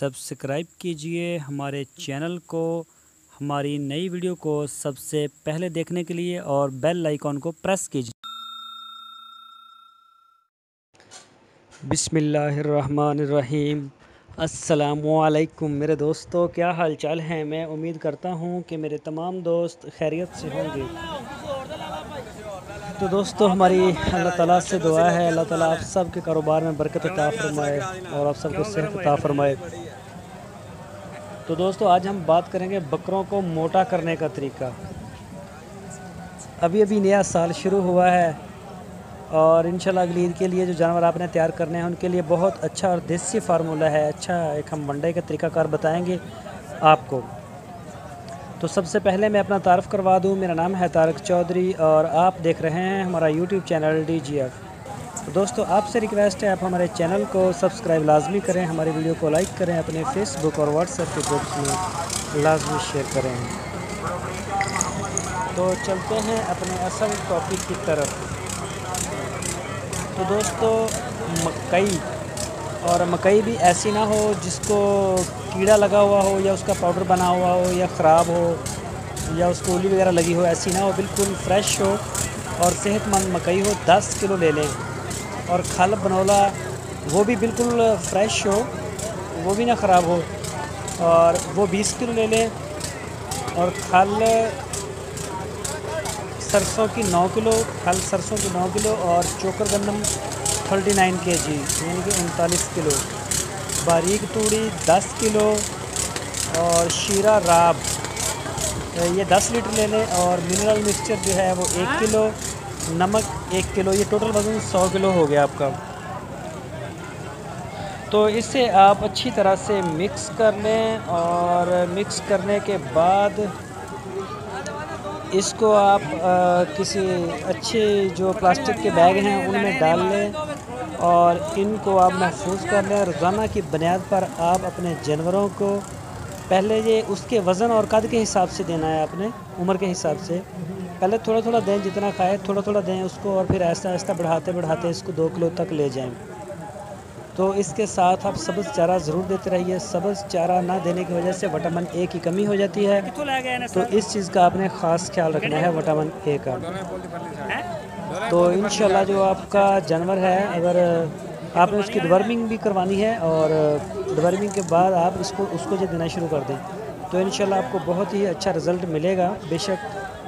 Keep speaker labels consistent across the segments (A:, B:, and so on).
A: Subscribe कीजिए हमारे channel को, हमारी नई वीडियो को सबसे पहले देखने के लिए और बेल आइकॉन को प्रेस कीजिए। बिसमीम असलकुम मेरे दोस्तों, क्या हाल चाल हैं? मैं उम्मीद करता हूँ कि मेरे तमाम दोस्त खैरियत से होंगे। तो दोस्तों, हमारी अल्लाह ताला से दुआ है। अल्लाह ताला आप सब के कारोबार में बरकत अता फरमाए और आप सबको सेहत अता फरमाए। तो दोस्तों, आज हम बात करेंगे बकरों को मोटा करने का तरीका। अभी अभी नया साल शुरू हुआ है और इन अगली ईद के लिए जो जानवर आपने तैयार करने हैं, उनके लिए बहुत अच्छा और देसी फार्मूला है। अच्छा एक हम मंडे का तरीकाकार बताएँगे आपको। तो सबसे पहले मैं अपना तारफ़ करवा दूँ। मेरा नाम है तारक चौधरी और आप देख रहे हैं हमारा YouTube channel D G F तो दोस्तों, आपसे रिक्वेस्ट है, आप हमारे चैनल को सब्सक्राइब लाजमी करें, हमारी वीडियो को लाइक करें, अपने फेसबुक और व्हाट्सएप के ग्रुप्स में लाजमी शेयर करें। तो चलते हैं अपने असल टॉपिक की तरफ़। तो दोस्तों, मकई। और मकई भी ऐसी ना हो जिसको कीड़ा लगा हुआ हो या उसका पाउडर बना हुआ हो या ख़राब हो या उसको उली वगैरह लगी हो, ऐसी ना हो, बिल्कुल फ्रेश हो और सेहतमंद मकई हो 10 किलो ले लें। और खल बनौला, वो भी बिल्कुल फ्रेश हो, वो भी ना ख़राब हो और वो 20 किलो ले लें। और खल सरसों की 9 किलो, खल सरसों की 9 किलो और चोकर गंदम 39 के जी यानी कि उनतालीस किलो। बारीक तूड़ी 10 किलो और शीरा राब। ये 10 लीटर ले लें और मिनरल मिक्सचर जो है वो एक किलो नमक एक किलो ये टोटल वज़न सौ किलो हो गया आपका। तो इसे आप अच्छी तरह से मिक्स कर लें और मिक्स करने के बाद इसको आप आ, किसी अच्छे जो प्लास्टिक के बैग हैं उनमें डाल लें। और इनको आप महफूज कर लें। रोज़ाना की बुनियाद पर आप अपने जानवरों को पहले ये उसके वज़न और कद के हिसाब से देना है आपने उम्र के हिसाब से। पहले थोड़ा थोड़ा दें जितना खाए थोड़ा थोड़ा दें उसको और फिर ऐसा ऐसा बढ़ाते बढ़ाते इसको दो किलो तक ले जाएँ। तो इसके साथ आप सब्ज़ चारा ज़रूर देते रहिए। सब्ज़ चारा ना देने की वजह से विटामिन ए की कमी हो जाती है। तो इस चीज़ का आपने ख़ास ख्याल रखना है विटामिन ए का। तो इन जो आपका जानवर है, अगर आपने उसकी डवर्मिंग भी करवानी है और डवर्मिंग के बाद आप इसको, उसको जो देना शुरू कर दें तो इन आपको बहुत ही अच्छा रिज़ल्ट मिलेगा। बेशक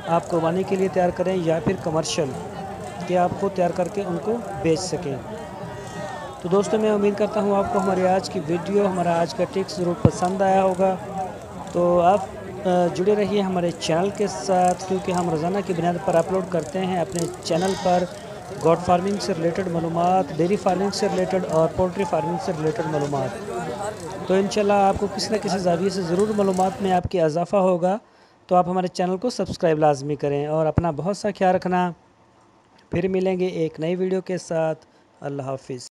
A: आप कुर्बानी के लिए तैयार करें या फिर कमर्शियल कि आप खुद तैयार करके उनको बेच सकें। तो दोस्तों, मैं उम्मीद करता हूँ आपको हमारी आज की वीडियो, हमारा आज का टिक्स ज़रूर पसंद आया होगा। तो आप जुड़े रहिए हमारे चैनल के साथ, क्योंकि हम रोज़ाना की बुनियाद पर अपलोड करते हैं अपने चैनल पर। गॉड फ़ार्मिंग से रिलेटेड मालूम डेयरी फ़ार्मिंग से रिलेटेड और पोल्ट्री फ़ार्मिंग से रिलेटेड मालूम तो इन आपको किसी न किसी जाविये से ज़रूर मालूम में आपकी इजाफ़ा होगा। तो आप हमारे चैनल को सब्सक्राइब लाजमी करें और अपना बहुत सा ख्याल रखना। फिर मिलेंगे एक नई वीडियो के साथ। अल्लाह हाफिज़।